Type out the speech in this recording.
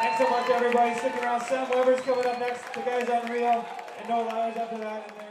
Thanks so much, everybody. Sticking around. Sam Weber's coming up next. The guys on Rio and No Liars after that.